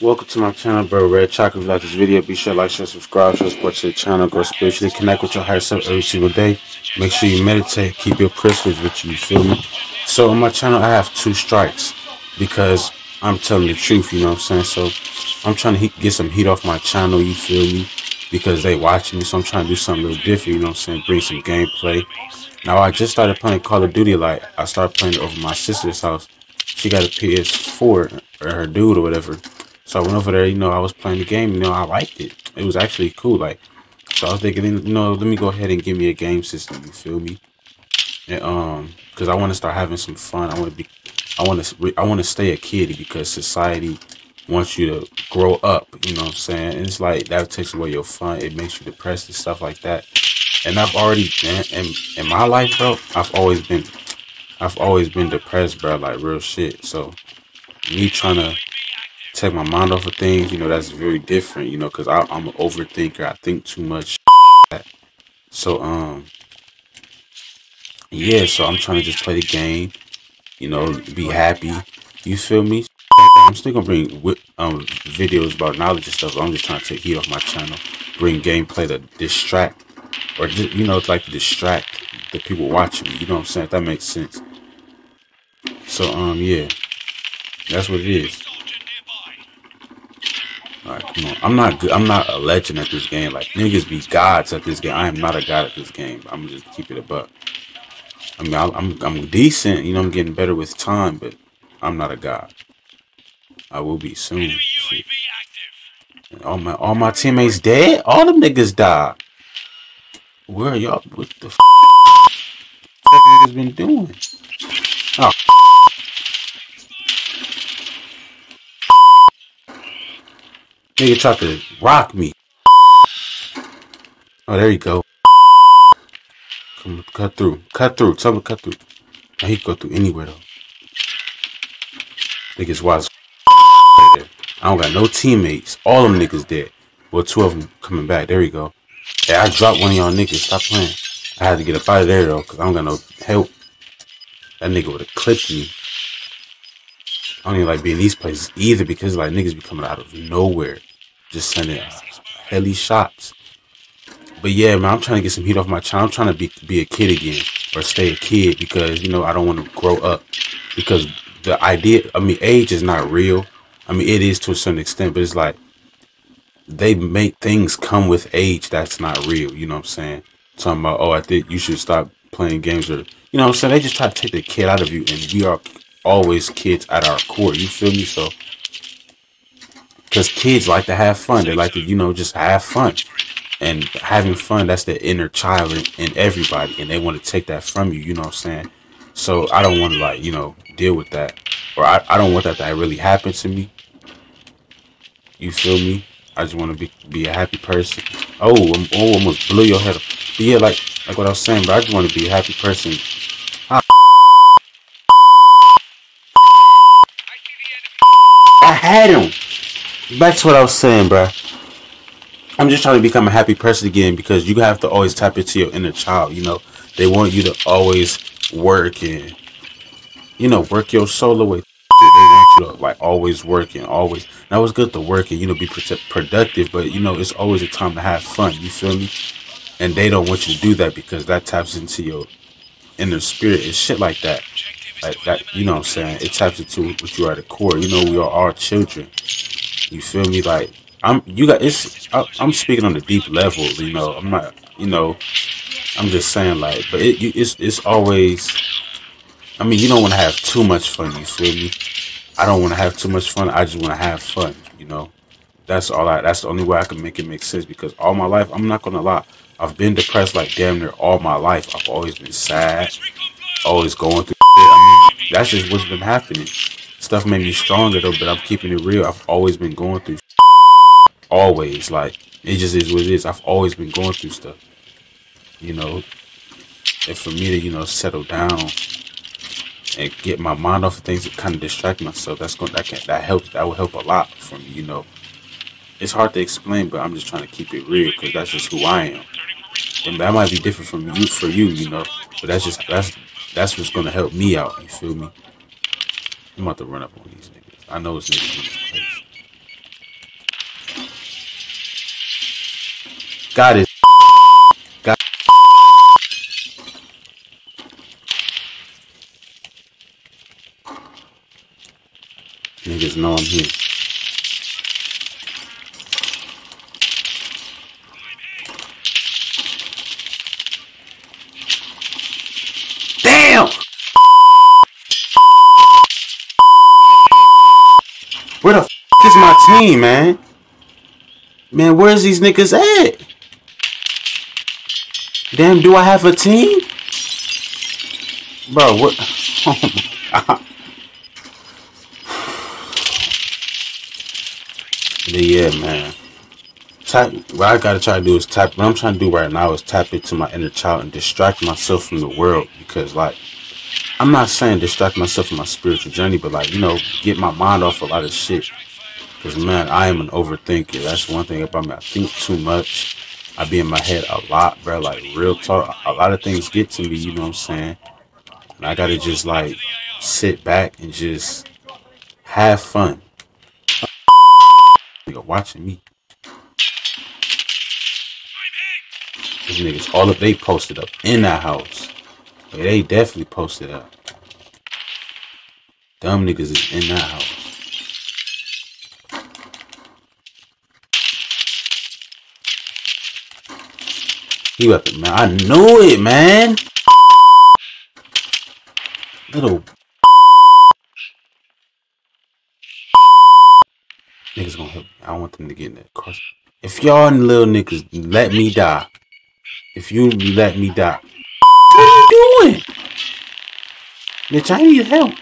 Welcome to my channel, bro. Red Chakra. If you like this video, be sure to like, share, subscribe, support to the channel. Grow spiritually, connect with your higher self every single day. Make sure you meditate, keep your principles with you. You feel me? So on my channel, I have two strikes because I'm telling the truth. You know what I'm saying? So I'm trying to get some heat off my channel. You feel me? Because they watching me, so I'm trying to do something a little different. You know what I'm saying? Bring some gameplay. Now I just started playing Call of Duty. Like I started playing it over my sister's house. She got a PS4 or her dude or whatever. So I went over there, you know, I was playing the game, you know, I liked it. It was actually cool. Like, so I was thinking, you know, let me go ahead and give me a game system. You feel me? And um, because I want to start having some fun. I want to be, I want to, I want to stay a kid because society wants you to grow up. You know what I'm saying? And it's like that takes away your fun. It makes you depressed and stuff like that. And I've already been in in my life, bro. I've always been, I've always been depressed, bro. Like real shit. So me trying to take my mind off of things, you know, that's very different, you know, because I'm an overthinker. I think too much. So, um, yeah, so I'm trying to just play the game, you know, be happy. You feel me? I'm still gonna bring um videos about knowledge and stuff. I'm just trying to take heat off my channel, bring gameplay to distract, or you know, it's like to distract the people watching me. You know what I'm saying? If that makes sense. So um, yeah, that's what it is. Alright, come on. I'm not good. I'm not a legend at this game. Like niggas be gods at this game. I am not a god at this game. I'm just keep it a buck. I mean, I'm I'm decent. You know, I'm getting better with time, but I'm not a god. I will be soon. All my all my teammates dead. All them niggas died. Where are y'all? What the f niggas been doing? Oh. Nigga tried to rock me. Oh, there you go. Come cut through. Cut through. Tell me cut through. I can go through anywhere though. Niggas wise. I don't got no teammates. All them niggas dead. Well, two of them coming back. There you go. Hey, I dropped one of y'all niggas. Stop playing. I had to get up out of there though, cause I don't got no help. That nigga would have clipped me. I don't even like being in these places either because like niggas be coming out of nowhere just sending heli shots. But yeah, man, I'm trying to get some heat off my channel. I'm trying to be be a kid again or stay a kid because you know I don't want to grow up because the idea. I mean, age is not real. I mean, it is to a certain extent, but it's like they make things come with age that's not real. You know what I'm saying? Talking about, oh, I think you should stop playing games or you know what I'm saying? They just try to take the kid out of you, and we are always kids at our core. You feel me? So because kids like to have fun. They like to, you know, just have fun. And having fun, that's the inner child in, in everybody. And they want to take that from you, you know what I'm saying? So I don't want to, like, you know, deal with that. Or I, I don't want that to really happen to me. You feel me? I just want to be be a happy person. Oh, I'm, oh, almost blew your head up. Yeah, like like what I was saying, but I just want to be a happy person. I had him back to what I was saying, bro. I'm just trying to become a happy person again because you have to always tap into your inner child. You know, they want you to always work and, you know, work your soul away. They want you to like always work and always. Now it's good to work and you know be productive, but you know it's always a time to have fun. You feel me? And they don't want you to do that because that taps into your inner spirit and shit like that. Like that, you know what I'm saying? It taps into what you are at the core. You know, we are all children. You feel me? Like I'm, you got it's. I, am speaking on the deep level. You know, I'm not. You know, I'm just saying like, but it, it's it's always. I mean, you don't want to have too much fun. You feel me? I don't want to have too much fun. I just want to have fun. You know, that's all. I. That's the only way I can make it make sense. Because all my life, I'm not gonna lie. I've been depressed like damn near all my life. I've always been sad. Always going through. I mean, that's just what's been happening. Stuff made me stronger though, but I'm keeping it real. I've always been going through always like it just is what it is. I've always been going through stuff. You know. And for me to, you know, settle down and get my mind off of things and kind of distract myself, that's going that can that helps that will help a lot for me, you know. It's hard to explain, but I'm just trying to keep it real because that's just who I am. And that might be different from you for you, you know. But that's just that's that's what's gonna help me out, you feel me? I'm about to run up on these niggas. I know this niggas in this place. Got it. Got Niggas know I'm here. Team, man? Man, where's these niggas at? Damn, do I have a team? Bro, what? Oh. Yeah, man. Tap, what I gotta try to do is tap. What I'm trying to do right now is tap into my inner child and distract myself from the world because, like, I'm not saying distract myself from my spiritual journey, but like, you know, get my mind off a lot of shit. Because man, I am an overthinker. That's one thing about me. I think too much. I be in my head a lot, bro. Like real talk. A lot of things get to me. You know what I'm saying? And I gotta just like sit back and just have fun. Nigga watching me. These niggas all of they posted up in that house. Yeah, they definitely posted up. Dumb niggas is in that house. He weapon, man. I knew it, man. Little niggas gonna help me. I want them to get in that car. If y'all little niggas let me die, if you let me die, what are you doing? Bitch, I need help.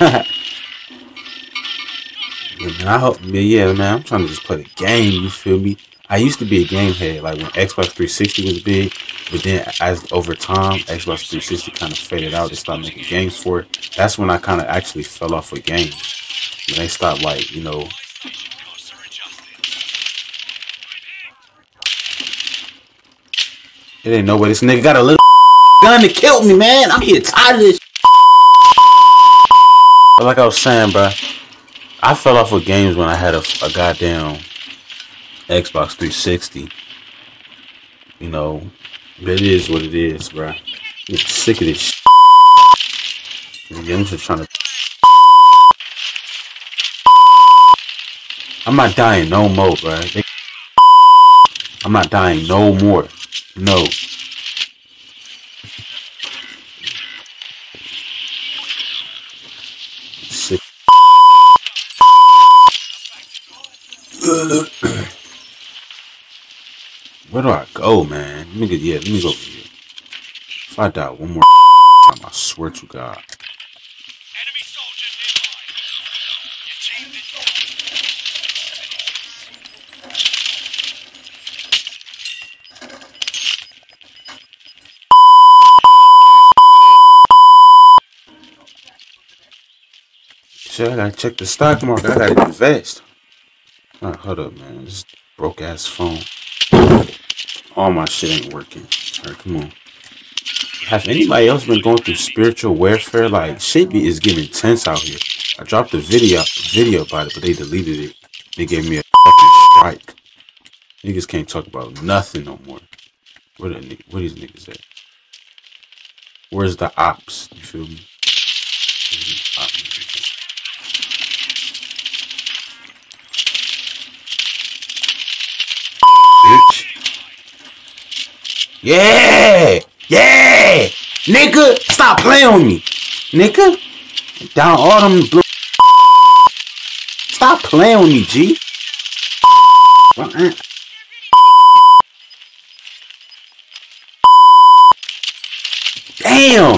yeah, man, I hope, yeah, man, I'm trying to just play the game, you feel me? I used to be a game head, like when Xbox 360 was big, but then as over time, Xbox 360 kind of faded out. They stopped making games for it. That's when I kind of actually fell off with games. When they stopped, like, you know, it ain't no way this nigga got a little gun to kill me, man. I'm here tired of this. But like I was saying, bro, I fell off with games when I had a, a goddamn Xbox 360. You know, it is what it is, bro. Sick of this. I'm just trying to. I'm not dying no more, bro. I'm not dying no more. No. Sick. Where do I go, man? Let me get yeah, let me go over here. If I die one more time, I swear to God. Enemy soldiers nearby. Your team did Shit, I gotta check the stock market. I gotta invest. Alright, hold up, man. This broke ass phone. All my shit ain't working. Alright, come on. Have anybody else been going through spiritual warfare? Like shit be is getting tense out here. I dropped a video video about it, but they deleted it. They gave me a fucking strike. Niggas can't talk about nothing no more. Where the where these niggas at? Where's the ops? You feel me? Where's these op niggas at? bitch. Yeah! Yeah! Nigga! Stop playing with me! Nigga! Down all them blue. Stop playing with me, G. Damn!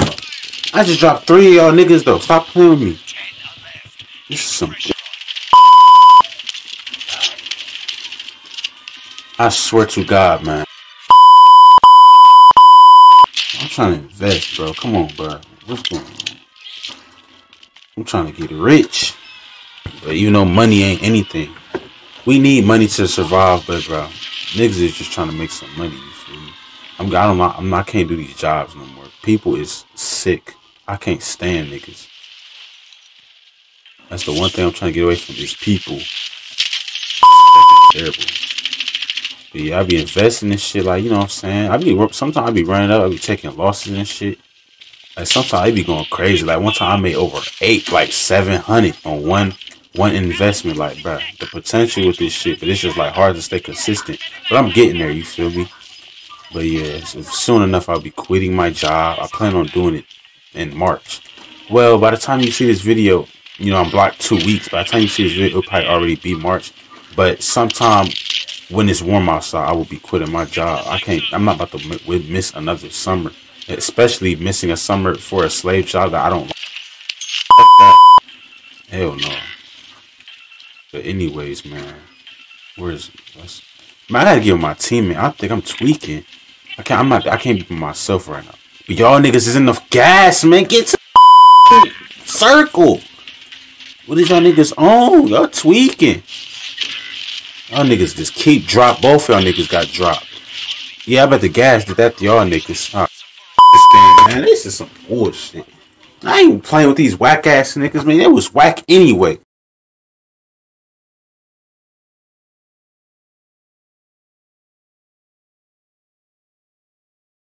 I just dropped three of y'all niggas though. Stop playing with me. This is some. I swear to God, man. I'm trying to invest, bro. Come on, bro. What's going on? I'm trying to get rich. But you know, money ain't anything. We need money to survive, but bro, niggas is just trying to make some money. You feel me? I'm, I don't, I'm not, I can't do these jobs no more. People is sick. I can't stand niggas. That's the one thing I'm trying to get away from is people. That's terrible. Yeah, I be investing in shit like you know what I'm saying. I be sometimes I be running up, I be taking losses and shit. Like sometimes I be going crazy. Like one time I made over eight, like seven hundred on one one investment. Like, bro, the potential with this shit, but it's just like hard to stay consistent. But I'm getting there. You feel me? But yeah, so soon enough I'll be quitting my job. I plan on doing it in March. Well, by the time you see this video, you know I'm blocked two weeks. By the time you see this video, it'll probably already be March. But sometime when it's warm outside, I will be quitting my job. I can't. I'm not about to miss another summer, especially missing a summer for a slave job that I don't. Like. Hell no. But anyways, man, where's man? I gotta give my teammate. I think I'm tweaking. I can't. I'm not. I can't be myself right now. But y'all niggas is enough gas, man. Get to circle. What is y'all niggas on? Y'all tweaking. Y'all niggas just keep drop. Both y'all niggas got dropped. Yeah, I bet the gas did that to y'all niggas. Oh, this thing, man. This is some bullshit. I ain't playing with these whack ass niggas, man. It was whack anyway.